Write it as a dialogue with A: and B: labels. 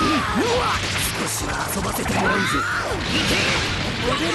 A: 少しは遊ばせてもらうぜ